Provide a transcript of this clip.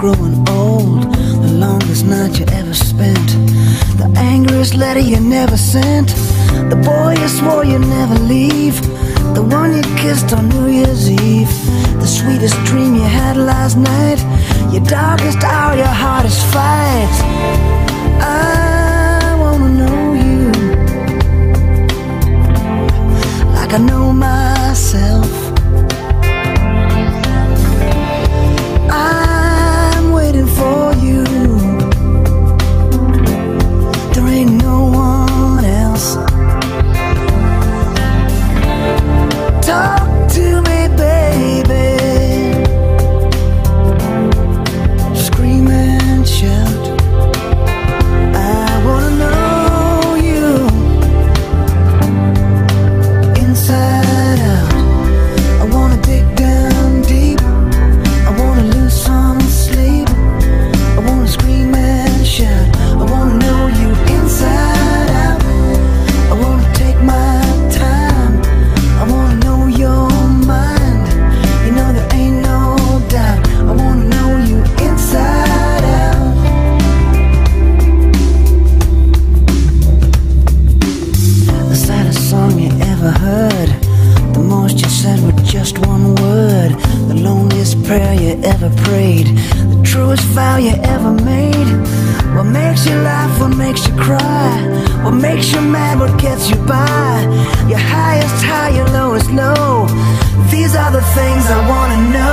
growing old. The longest night you ever spent. The angriest letter you never sent. The boy you swore you'd never leave. The one you kissed on New Year's Eve. The sweetest dream you had last night. Your darkest hour, your hardest fight. I wanna know you like I know myself. Ever prayed. The truest vow you ever made. What makes you laugh? What makes you cry? What makes you mad? What gets you by? Your highest high, your lowest low. These are the things I wanna know.